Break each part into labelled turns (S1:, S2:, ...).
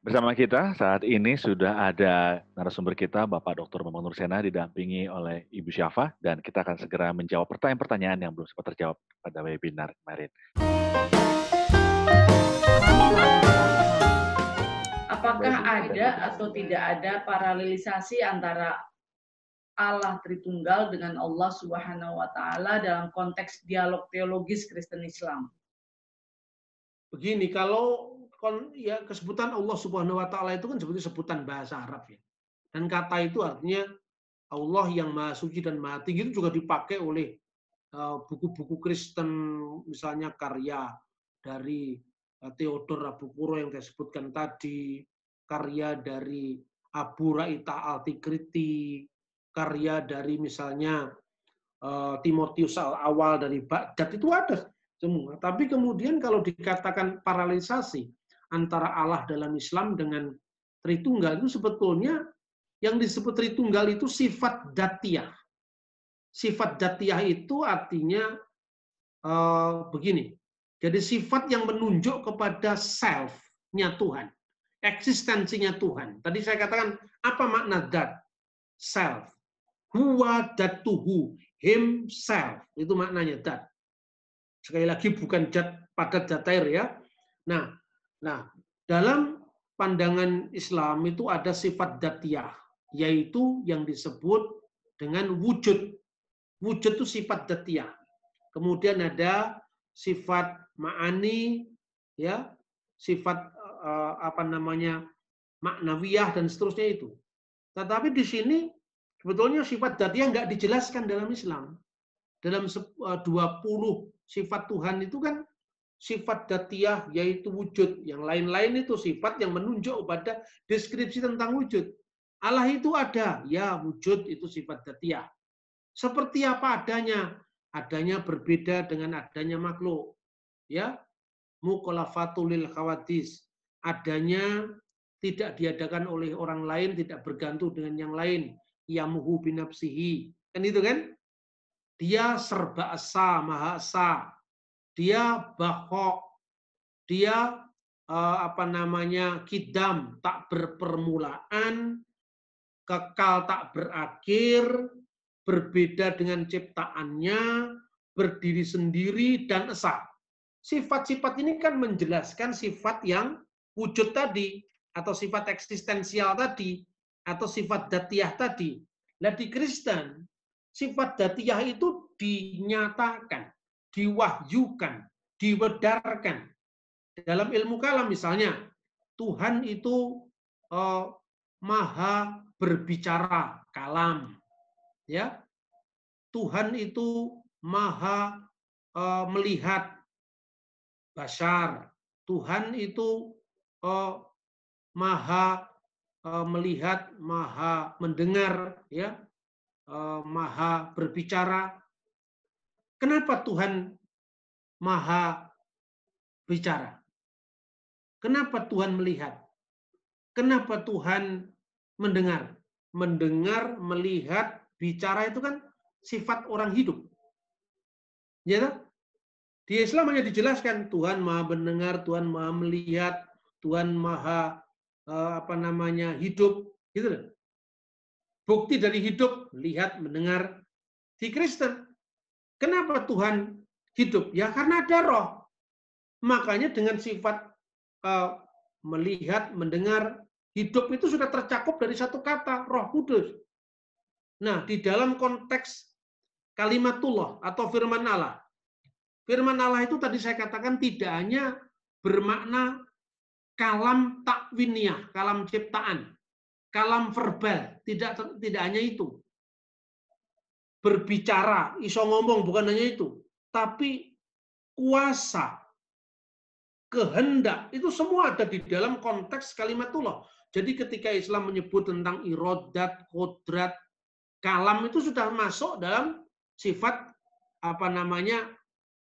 S1: Bersama kita saat ini sudah ada narasumber kita, Bapak Dr. Bambang Nursena, didampingi oleh Ibu Syafa, dan kita akan segera menjawab pertanyaan-pertanyaan yang belum sempat terjawab pada webinar kemarin.
S2: Apakah ada atau tidak ada paralelisasi antara Allah Tritunggal dengan Allah Subhanahu wa taala dalam konteks dialog teologis Kristen Islam?
S3: Begini, kalau ya kesebutan Allah Subhanahu wa taala itu kan seperti sebutan bahasa Arab ya. Dan kata itu artinya Allah yang Maha Suci dan Maha Tinggi itu juga dipakai oleh eh, buku-buku Kristen misalnya karya dari eh, Theodor Abukuro yang saya sebutkan tadi, karya dari Abu Raita Altikriti, karya dari misalnya uh, Timotius awal dari Baghdad itu ada semua. Tapi kemudian kalau dikatakan paralelisasi, antara Allah dalam Islam dengan Tritunggal itu sebetulnya yang disebut Tritunggal itu sifat datiah. Sifat datiah itu artinya uh, begini. Jadi sifat yang menunjuk kepada self-nya Tuhan. Eksistensinya Tuhan. Tadi saya katakan, apa makna dat? Self. Huwa datuhu. Himself. Itu maknanya dat. Sekali lagi bukan dat padat datair ya. Nah, Nah, dalam pandangan Islam itu ada sifat datiyah, yaitu yang disebut dengan wujud. Wujud itu sifat datiyah. Kemudian ada sifat ma'ani, ya, sifat uh, apa namanya maknawiyah dan seterusnya itu. Tetapi di sini sebetulnya sifat datiyah nggak dijelaskan dalam Islam. Dalam 20 eh, sifat Tuhan itu kan sifat datiah yaitu wujud. Yang lain-lain itu sifat yang menunjuk pada deskripsi tentang wujud. Allah itu ada, ya wujud itu sifat datiah. Seperti apa adanya? Adanya berbeda dengan adanya makhluk. Ya, mukolafatulil khawatis. Adanya tidak diadakan oleh orang lain, tidak bergantung dengan yang lain. Yamuhu binapsihi. Kan itu kan? Dia serba asa, maha asa, dia bahok, dia uh, apa namanya kidam tak berpermulaan, kekal tak berakhir, berbeda dengan ciptaannya, berdiri sendiri dan esa. Sifat-sifat ini kan menjelaskan sifat yang wujud tadi atau sifat eksistensial tadi atau sifat datiah tadi. Nah di Kristen, sifat datiah itu dinyatakan diwahyukan, diwedarkan. Dalam ilmu kalam misalnya, Tuhan itu uh, maha berbicara kalam. Ya. Tuhan itu maha uh, melihat basar. Tuhan itu uh, maha uh, melihat, maha mendengar, ya, uh, maha berbicara. Kenapa Tuhan maha bicara? Kenapa Tuhan melihat? Kenapa Tuhan mendengar? Mendengar, melihat, bicara itu kan sifat orang hidup. Ya kan? Di Islam hanya dijelaskan Tuhan maha mendengar, Tuhan maha melihat, Tuhan maha eh, apa namanya hidup, gitu Bukti dari hidup, lihat, mendengar. Di Kristen Kenapa Tuhan hidup? Ya karena ada roh. Makanya dengan sifat uh, melihat, mendengar, hidup itu sudah tercakup dari satu kata, roh kudus. Nah, di dalam konteks kalimatullah atau firman Allah. Firman Allah itu tadi saya katakan tidak hanya bermakna kalam takwiniyah, kalam ciptaan, kalam verbal, tidak tidak hanya itu berbicara, iso ngomong bukan hanya itu, tapi kuasa, kehendak itu semua ada di dalam konteks kalimatullah. Jadi ketika Islam menyebut tentang irodat, kodrat, kalam itu sudah masuk dalam sifat apa namanya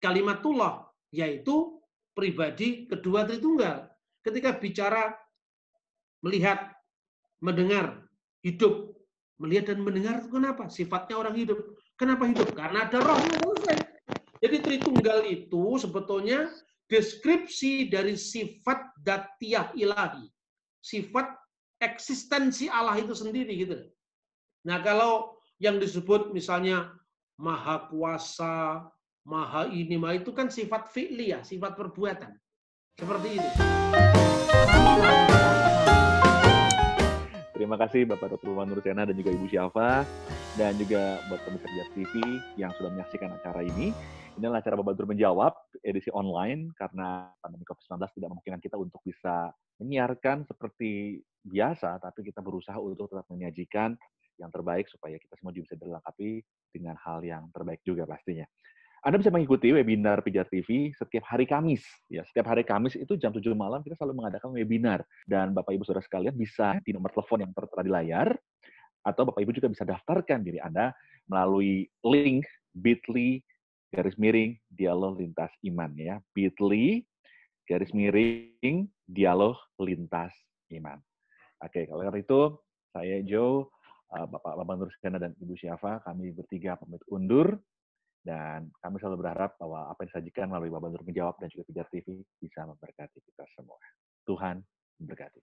S3: kalimatullah, yaitu pribadi kedua Tritunggal. Ketika bicara melihat, mendengar, hidup, Melihat dan mendengar itu kenapa? Sifatnya orang hidup. Kenapa hidup? Karena ada rohnya. Jadi Tritunggal itu sebetulnya deskripsi dari sifat datiah ilahi. sifat eksistensi Allah itu sendiri gitu. Nah, kalau yang disebut misalnya maha kuasa, maha ini, maha itu kan sifat fi'li sifat perbuatan. Seperti itu.
S1: Terima kasih Bapak Dr. Nur Sena dan juga Ibu Syafa dan juga buat pemirsa TV yang sudah menyaksikan acara ini. Ini adalah acara Bapak Dur menjawab edisi online karena pandemi COVID-19 tidak memungkinkan kita untuk bisa menyiarkan seperti biasa, tapi kita berusaha untuk tetap menyajikan yang terbaik supaya kita semua juga bisa dilengkapi dengan hal yang terbaik juga pastinya. Anda bisa mengikuti webinar Pijar TV setiap hari Kamis. Ya, setiap hari Kamis itu jam 7 malam kita selalu mengadakan webinar. Dan Bapak Ibu Saudara sekalian bisa di nomor telepon yang tertera di layar, atau Bapak Ibu juga bisa daftarkan diri Anda melalui link bit.ly garis miring dialog lintas iman ya. Bit.ly garis miring dialog lintas iman. Oke, kalau itu saya Joe, eh, Bapak Bapak Nursena dan Ibu Syafa, kami bertiga pamit undur dan kami selalu berharap bahwa apa yang disajikan melalui Bapak Nur Menjawab dan juga Pijar TV bisa memberkati kita semua. Tuhan memberkati.